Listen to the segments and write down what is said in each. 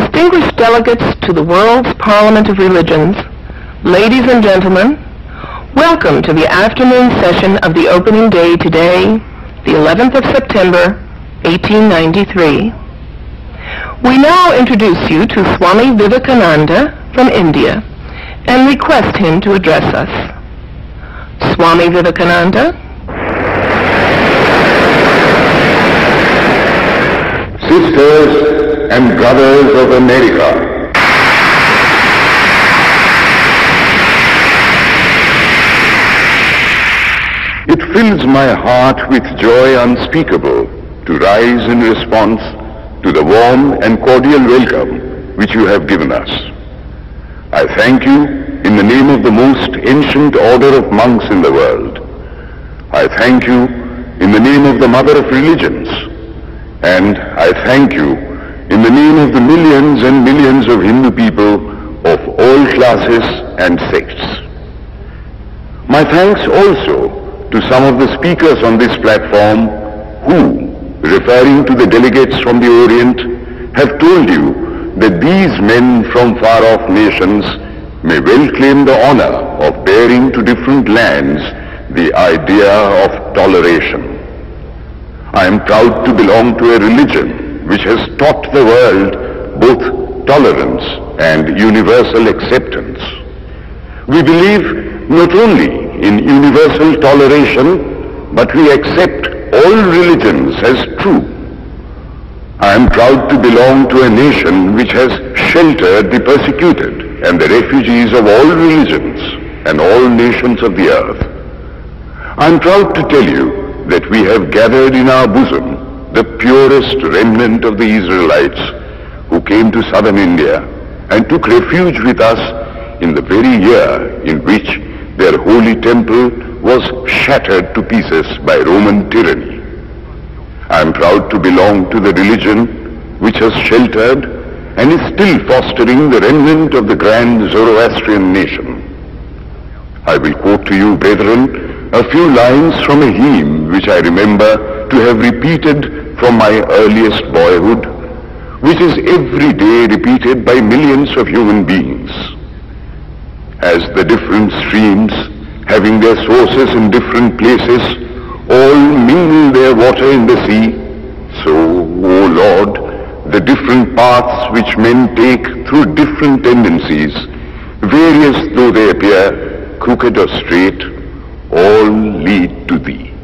Distinguished delegates to the world's Parliament of Religions, ladies and gentlemen, welcome to the afternoon session of the opening day today, the 11th of September, 1893. We now introduce you to Swami Vivekananda from India and request him to address us. Swami Vivekananda, sisters and brothers of America. It fills my heart with joy unspeakable to rise in response to the warm and cordial welcome which you have given us. I thank you in the name of the most ancient order of monks in the world. I thank you in the name of the mother of religions. And I thank you in the name of the millions and millions of Hindu people of all classes and sects. My thanks also to some of the speakers on this platform who, referring to the delegates from the Orient, have told you that these men from far-off nations may well claim the honor of bearing to different lands the idea of toleration. I am proud to belong to a religion which has taught the world both tolerance and universal acceptance. We believe not only in universal toleration, but we accept all religions as true. I am proud to belong to a nation which has sheltered the persecuted and the refugees of all religions and all nations of the earth. I am proud to tell you that we have gathered in our bosom the purest remnant of the Israelites who came to southern India and took refuge with us in the very year in which their holy temple was shattered to pieces by Roman tyranny. I am proud to belong to the religion which has sheltered and is still fostering the remnant of the grand Zoroastrian nation. I will quote to you, brethren, a few lines from a hymn which I remember to have repeated from my earliest boyhood, which is every day repeated by millions of human beings. As the different streams, having their sources in different places, all mingle their water in the sea, so, O Lord, the different paths which men take through different tendencies, various though they appear, crooked or straight, all lead to thee.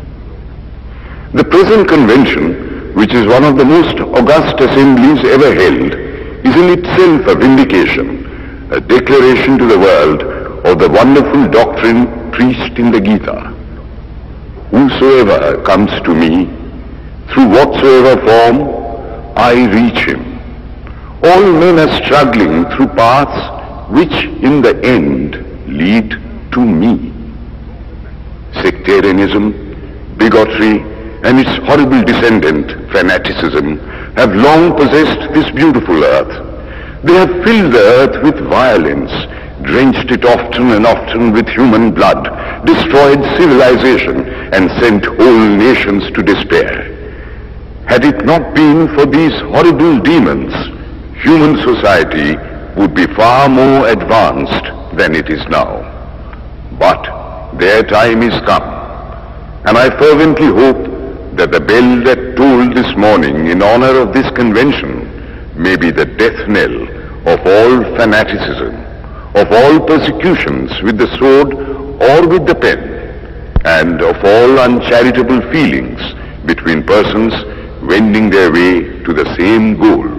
The present convention, which is one of the most august assemblies ever held, is in itself a vindication, a declaration to the world of the wonderful doctrine preached in the Gita. Whosoever comes to me, through whatsoever form, I reach him. All men are struggling through paths which in the end lead to me sectarianism, bigotry, and its horrible descendant, fanaticism, have long possessed this beautiful earth. They have filled the earth with violence, drenched it often and often with human blood, destroyed civilization, and sent whole nations to despair. Had it not been for these horrible demons, human society would be far more advanced than it is now. But their time is come. And I fervently hope that the bell that tolled this morning in honor of this convention may be the death knell of all fanaticism, of all persecutions with the sword or with the pen, and of all uncharitable feelings between persons wending their way to the same goal.